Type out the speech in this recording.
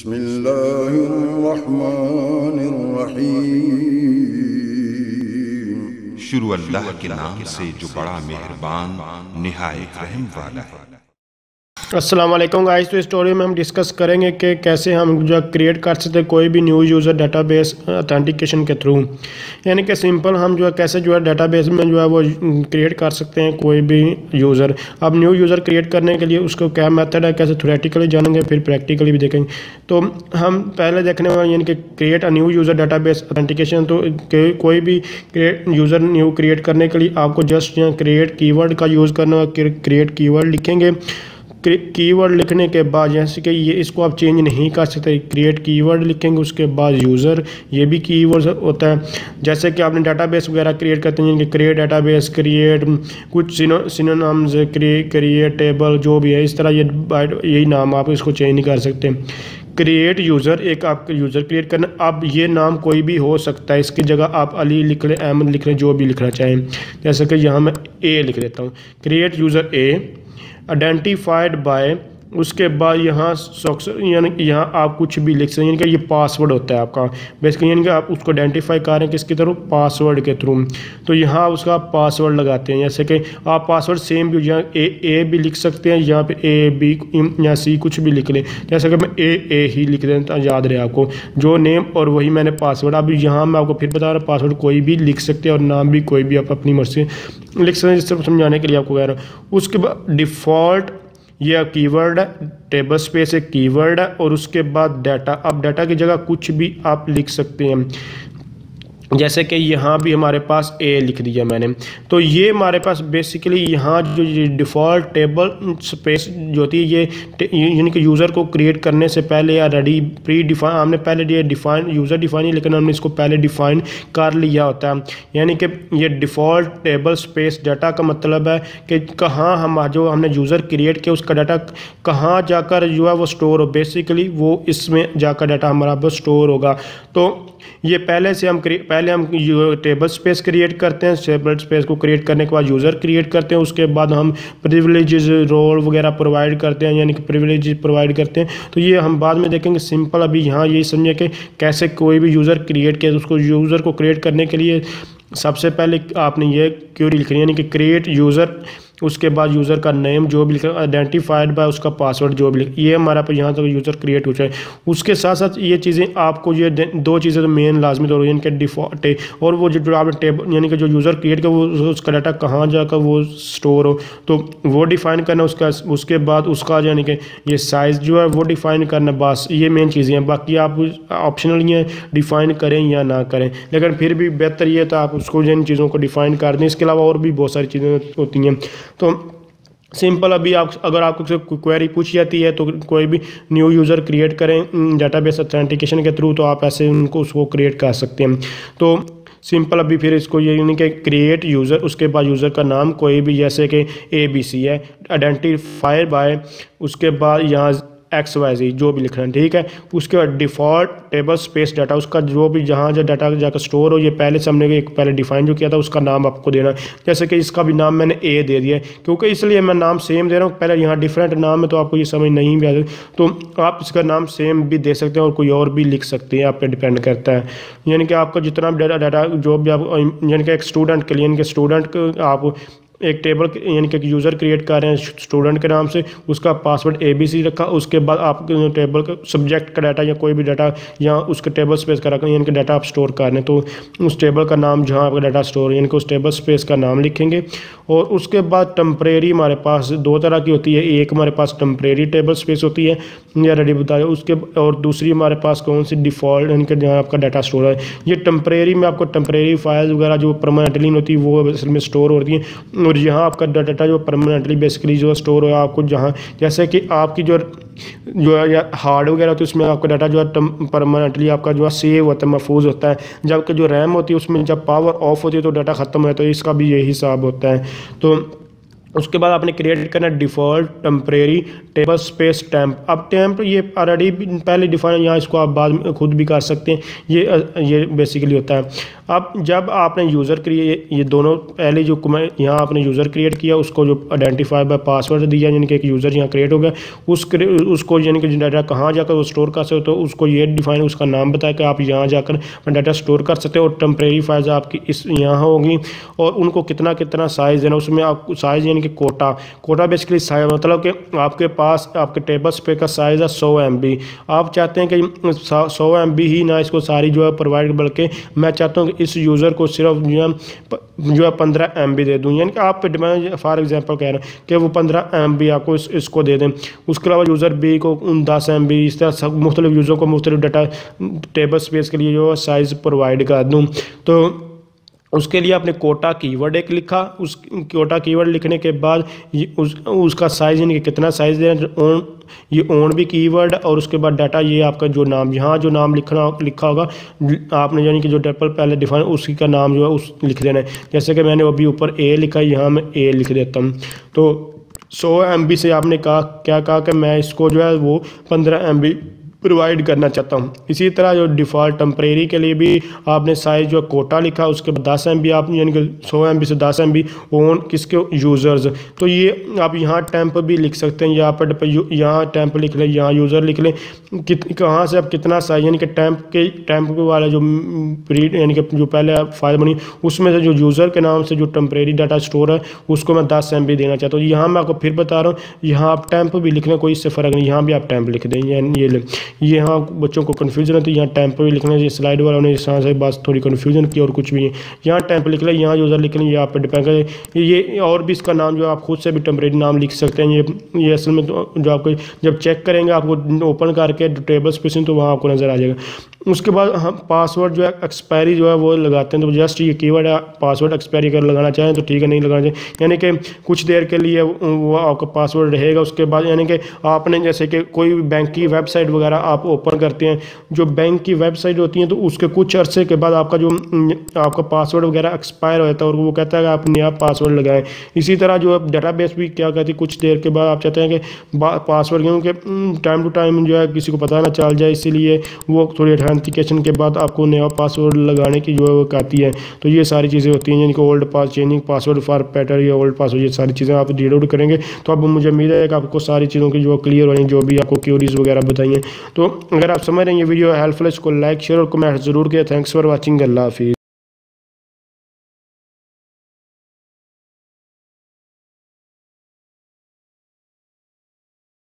بسم الله الرحمن الرحيم شروع اللہ کے نام سے جو بڑا مہربان، نہایت رحم والا ہے۔ السلام علیکم گائز تو اس میں ہم ڈسکس کریں گے کہ کیسے ہم جو ہے کریٹ کر سکتے ہیں کوئی بھی new user database authentication کے تھرو یعنی کہ سمپل ہم جو ہے کیسے جو ہے ڈیٹا بیس میں جو ہے وہ کریٹ کر سکتے ہیں کوئی بھی یوزر اب نیو یوزر کریٹ کرنے کے لیے اس کو کیا میتھڈ ہے، کیسے تھوریٹیکلی جانیں گے، پھر پریکٹیکلی بھی دیکھیں۔ گے تو ہم پہلے دیکھنے والے یعنی کہ create a new user database authentication تو کوئی بھی یوزر نیو کریٹ کرنے کے لیے آپ کو جسٹ یہاں کریٹ کی ورڈ کا یوز کرنا کریٹ کی ورڈ لکھیں گے۔ کی ورڈ لکھنے کے بعد، جیسے کہ یہ اس کو آپ چینج نہیں کر سکتے کریٹ کی ورڈ لکھیں گے، اس کے بعد یوزر یہ بھی کی ورڈ ہوتا ہے جیسے کہ آپ نے ڈیٹا بیس وغیرہ کریٹ کرتے ہیں کہ کریٹ ڈیٹا بیس کریٹ کچھ سینونامز کریٹ ٹیبل جو بھی ہے، اس طرح یہ یہی نام آپ اس کو چینج نہیں کر سکتے۔ کریٹ یوزر ایک آپ کا یوزر کریٹ کرنا، اب یہ نام کوئی بھی ہو سکتا ہے۔ اس کی جگہ آپ علی لکھ لیں، احمد لکھ لیں، جو بھی لکھنا چاہیں۔ جیسے کہ یہاں میں اے لکھ دیتا ہوں۔ Create user A identified by اس کے بعد یہاں یعنی یہاں آپ کچھ بھی لکھ سکتے ہیں یعنی کہ یہ پاسورڈ ہوتا ہے آپ کا۔ بیسکلی یعنی کہ آپ اس کو آئیڈینٹیفائی کر رہے ہیں کس کی طرف پاسورڈ کے تھرو تو یہاں اس کا پاسورڈ لگاتے ہیں۔ جیسے کہ آپ پاسورڈ سیم بھی یہاں اے اے بھی لکھ سکتے ہیں یہاں پہ اے بی یا سی کچھ بھی لکھ لیں۔ جیسے کہ میں اے اے ہی لکھ دیں یاد رہے آپ کو۔ جو نیم اور وہی میں نے پاسورڈ اب یہاں میں آپ کو پھر بتا رہا ہوں پاسورڈ کوئی بھی لکھ سکتے ہیں اور نام بھی کوئی بھی آپ اپنی مرضی لکھ سکتے ہیں، جس طرح سمجھانے کے لیے آپ کو کہہ رہا ہوں۔ اس کے بعد ڈیفالٹ یہ کی ورڈ ہے ٹیبل سپیس ایک کی ورڈ ہے اور اس کے بعد ڈیٹا اب ڈیٹا کی جگہ کچھ بھی آپ لکھ سکتے ہیں۔ جیسے کہ یہاں بھی ہمارے پاس اے لکھ دیا میں نے۔ تو یہ ہمارے پاس بیسیکلی یہاں جو ڈیفالٹ ٹیبل سپیس جو ہوتی ہے، یہ یعنی کہ یوزر کو کریٹ کرنے سے پہلے یا ریڈی پری ڈیفائن ہم نے پہلے یہ ڈیفائن یوزر ڈیفائن ہی لیکن ہم نے اس کو پہلے ڈیفائن کر لیا ہوتا ہے۔ یعنی کہ یہ ڈیفالٹ ٹیبل سپیس ڈیٹا کا مطلب ہے کہ کہاں ہم جو ہم نے یوزر کریٹ کیا، اس کا ڈیٹا کہاں جا کر جو ہے وہ سٹور ہو۔ بیسیکلی وہ اس میں جا کر ڈیٹا ہمارا بس سٹور ہوگا۔ تو یہ پہلے سے ہم پہلے ہم ٹیبل سپیس کریٹ کرتے ہیں ٹیبل سپیس کو کریٹ کرنے کے بعد یوزر کریٹ کرتے ہیں، اس کے بعد ہم پریولیجز رول وغیرہ پرووائڈ کرتے ہیں یعنی کہ پریولیجز پرووائڈ کرتے ہیں۔ تو یہ ہم بعد میں دیکھیں گے سمپل ابھی یہاں یہی سمجھیں کہ کیسے کوئی بھی یوزر کریٹ کیا، اس کو یوزر کو کریٹ کرنے کے لیے سب سے پہلے آپ نے یہ کیوری لکھنی یعنی کہ کریٹ یوزر اس کے بعد یوزر کا نیم جو بھی لکھا آئیڈینٹیفائڈ بائی اس کا پاسورڈ جو بھی لکھا یہ ہمارا پہ یہاں تک یوزر کریٹ ہو جائے اس کے ساتھ ساتھ یہ چیزیں آپ کو یہ دو چیزیں تو مین لازمی طور یعنی کہ ڈیفالٹ ہے اور وہ جو آپ نے ٹیبل یعنی کہ جو یوزر کریٹ کر وہ اس کا ڈیٹا کہاں جا کر وہ سٹور ہو۔ تو وہ ڈیفائن کرنا، اس کا اس کے بعد اس کا یعنی کہ یہ سائز جو ہے وہ ڈیفائن کرنا، بس یہ مین چیزیں ہیں۔ باقی آپ آپشنل یہ ڈیفائن کریں یا نہ کریں۔ لیکن پھر بھی بہتر یہ تو آپ اس کو جن چیزوں کو ڈیفائن کر دیں۔ اس کے علاوہ اور بھی بہت ساری چیزیں ہوتی ہیں۔ تو سمپل ابھی آپ اگر آپ کو کوئری پوچھ جاتی ہے تو کوئی بھی نیو یوزر کریٹ کریں ڈیٹا بیس اتھینٹیکیشن کے تھرو تو آپ ایسے ان کو اس کو کریٹ کر سکتے ہیں۔ تو سمپل ابھی پھر اس کو یہ یعنی کہ کریٹ یوزر اس کے بعد یوزر کا نام کوئی بھی جیسے کہ اے بی سی ہے آئیڈینٹیفائر بائے اس کے بعد یہاں ایکس وائی زی جو بھی لکھنا ہے ٹھیک ہے؟ اس کے بعد ڈیفالٹ ٹیبل سپیس ڈیٹا اس کا جو بھی جہاں جو ڈیٹا جا کر سٹور ہو، یہ پہلے سے ہم نے ایک پہلے ڈیفائن جو کیا تھا، اس کا نام آپ کو دینا جیسے کہ اس کا بھی نام میں نے اے دے دیا ہے، کیونکہ اس لیے میں نام سیم دے رہا ہوں۔ پہلے یہاں ڈیفرنٹ نام ہے تو آپ کو یہ سمجھ نہیں بھی آ تو آپ اس کا نام سیم بھی دے سکتے ہیں اور کوئی اور بھی لکھ سکتے ہیں، آپ پہ ڈیپینڈ کرتا ہے۔ یعنی کہ آپ کا جتنا ڈیٹا ڈیٹا جو بھی آپ یعنی کہ ایک اسٹوڈنٹ کے لیے یعنی کہ اسٹوڈنٹ آپ ایک ٹیبل یعنی کہ یوزر کریٹ کر رہے ہیں اسٹوڈنٹ کے نام سے، اس کا پاسورڈ اے بی سی رکھا، اس کے بعد آپ ٹیبل کا سبجیکٹ کا ڈیٹا یا کوئی بھی ڈیٹا یا اس کے ٹیبل سپیس کا رکھا یعنی کہ ڈیٹا آپ اسٹور کر رہے ہیں۔ تو اس ٹیبل کا نام جہاں آپ کا ڈیٹا اسٹور یعنی کہ اس ٹیبل سپیس کا نام لکھیں گے۔ اور اس کے بعد ٹمپریری ہمارے پاس دو طرح کی ہوتی ہے۔ ایک ہمارے پاس ٹمپریری ٹیبل سپیس ہوتی ہے، یا ریڈی بتایا۔ اس کے اور دوسری ہمارے پاس کون سی ڈیفالٹ یعنی کہ جہاں آپ کا ڈیٹا اسٹور ہے۔ یہ ٹمپریری میں آپ کو ٹمپریری فائل وغیرہ جو پرماننٹلی ہوتی ہے وہ اصل میں اسٹور ہوتی ہیں۔ اور یہاں آپ کا ڈیٹا جو پرماننٹلی بیسکلی جو اسٹور ہوا آپ کو جہاں جیسے کہ آپ کی جو جو ہے ہارڈ وغیرہ ہوتی ہے اس میں آپ کا ڈیٹا جو ہے پرماننٹلی آپ کا جو ہے سیو ہوتا ہے، محفوظ ہوتا ہے۔ جبکہ جو ریم ہوتی ہے اس میں جب پاور آف ہوتی ہے تو ڈیٹا ختم ہے، تو اس کا بھی یہی حساب ہوتا ہے۔ تو اس کے بعد آپ نے کریٹ کرنا default temporary table space temp اب ٹیمپ یہ آلریڈی پہلے ڈیفائن یہاں اس کو آپ بعد میں خود بھی کر سکتے ہیں۔ یہ یہ بیسیکلی ہوتا ہے۔ اب جب آپ نے یوزر کریٹ یہ دونوں پہلے جو یہاں آپ نے یوزر کریٹ کیا، اس کو جو آئیڈینٹیفائی بائی پاسورڈ دیا یعنی کہ ایک یوزر یہاں کریٹ ہو گیا۔ اس اس کو یعنی کہ ڈیٹا کہاں جا کر وہ اسٹور کر سکتے تو اس کو یہ ڈیفائن اس کا نام بتایا کہ آپ یہاں جا کر ڈیٹا اسٹور کر سکتے ہیں اور ٹمپریری فائز آپ کی اس یہاں ہوگی۔ اور ان کو کتنا کتنا سائز دینا، اس میں آپ سائز یعنی یعنی کہ کوٹا کوٹا بیسکلی سائز مطلب کہ آپ کے پاس، آپ کے ٹیبلس پہ کا سائز ہے سو ایم بی آپ چاہتے ہیں کہ سو ایم بی ہی نہ اس کو ساری جو ہے پرووائڈ بلکہ میں چاہتا ہوں کہ اس یوزر کو صرف جو ہے جو ہے پندرہ ایم بی دے دوں۔ یعنی کہ آپ پہ ڈیمانڈ فار ایگزامپل کہہ رہے ہیں کہ وہ پندرہ ایم بی آپ کو اس اس کو دے دیں۔ اس کے علاوہ یوزر بی کو دس ایم بی اس طرح سب مختلف یوزر کو مختلف ڈیٹا ٹیبل سپیس کے لیے جو سائز پرووائڈ کر دوں۔ تو اس کے لیے آپ نے کوٹا کی ورڈ ایک لکھا، اس کوٹا کی ورڈ لکھنے کے بعد اس کا سائز یعنی کہ کتنا سائز دینا اون یہ اون بھی کی ورڈ اور اس کے بعد ڈیٹا یہ آپ کا جو نام، یہاں جو نام لکھنا، لکھا ہوگا، آپ نے یعنی کہ جو ڈیپل پہلے ڈیفائن اسی کا نام جو ہے، اس لکھ دینا ہے۔ جیسے کہ میں نے ابھی اوپر اے لکھا، یہاں میں اے لکھ دیتا ہوں۔ تو سو ایم بی سے آپ نے کہا، کیا کہا کہ میں اس کو جو ہے وہ پندرہ ایم بی پرووائڈ کرنا چاہتا ہوں۔ اسی طرح جو ڈیفالٹ ٹمپریری کے لیے بھی آپ نے سائز جو کوٹا لکھا، اس کے بعد دس ایم بی آپ یعنی کہ سو ایم بی سے دس ایم بی اون کس کے یوزرز تو یہ آپ یہاں ٹیمپ بھی لکھ سکتے ہیں، یہاں پر یہاں ٹیمپ لکھ لیں، یہاں یوزر لکھ لیں۔ کہاں سے آپ کتنا سائز یعنی کہ ٹیمپ کے ٹیمپ والا جو یعنی کہ جو پہلے فائل بنی، اس میں سے جو یوزر کے نام سے جو ٹمپریری ڈاٹا اسٹور ہے، اس کو میں دس ایم بی دینا چاہتا ہوں. یہاں میں آپ کو پھر بتا رہا ہوں، یہاں آپ ٹیمپ بھی لکھ لیں، کوئی اس سے فرق نہیں، یہاں بھی آپ ٹیمپ لکھ دیں یعنی یہ لیں یہاں بچوں کو کنفیوژن ہے تو یہاں ٹیمپ بھی لکھنا ہے یہ سلائڈ والا انہیں اس سے بس تھوڑی کنفیوژن کی اور کچھ بھی ہے یہاں ٹیمپ لکھ لیں، یہاں یوزر لکھ لیں، یہ آپ پہ ڈپینڈ کرے یہ اور بھی اس کا نام جو آپ خود سے بھی ٹمپریری نام لکھ سکتے ہیں. یہ یہ اصل میں جو آپ کو جب چیک کریں گے، آپ کو اوپن کر کے ٹیبلس پہ تو وہاں آپ کو نظر آ جائے گا۔ اس کے بعد ہاں، ہم پاسورڈ جو ہے ایکسپائری جو ہے، وہ لگاتے ہیں۔ تو جسٹ یہ کی ورڈ ہے پاسورڈ ایکسپائری اگر لگانا چاہیں تو ٹھیک ہے، نہیں لگانا چاہیں۔ یعنی کہ کچھ دیر کے لیے وہ آپ کا پاسورڈ رہے گا۔ اس کے بعد یعنی کہ آپ نے جیسے کہ کوئی بینک کی ویب سائٹ وغیرہ آپ اوپن کرتے ہیں۔ جو بینک کی ویب سائٹ ہوتی ہیں، تو اس کے کچھ عرصے کے بعد آپ کا جو آپ کا پاسورڈ وغیرہ ایکسپائر ہوتا ہے اور وہ کہتا ہے کہ آپ نیا پاسورڈ لگائیں۔ اسی طرح جو ڈیٹا بیس بھی کیا کہتی ہے کچھ دیر کے بعد آپ چاہتے ہیں کہ پاسورڈ کیونکہ ٹائم ٹو ٹائم جو ہے، کسی کو پتہ نہ چل جائے، اسی لیے وہ تھوڑی اتھینٹیکیشن کے بعد آپ کو نیا پاسورڈ لگانے کی جو ہے وہ کہتی ہے۔ تو یہ ساری چیزیں ہوتی ہیں یعنی کہ old pass changing password for Peter یا اولڈ پاسورڈ یہ ساری چیزیں آپ ڈیڈ آؤٹ کریں گے۔ تو اب مجھے امید ہے کہ آپ کو ساری چیزوں کی جو کلیئر ہو جو بھی آپ کو کیوریز وغیرہ بتائیں تو اگر آپ سمجھ رہے ہیں یہ ویڈیو ہیلپ فل اس کو لائک شیئر اور کمنٹ ضرور کیا تھینکس فار واچنگ اللہ حافظ۔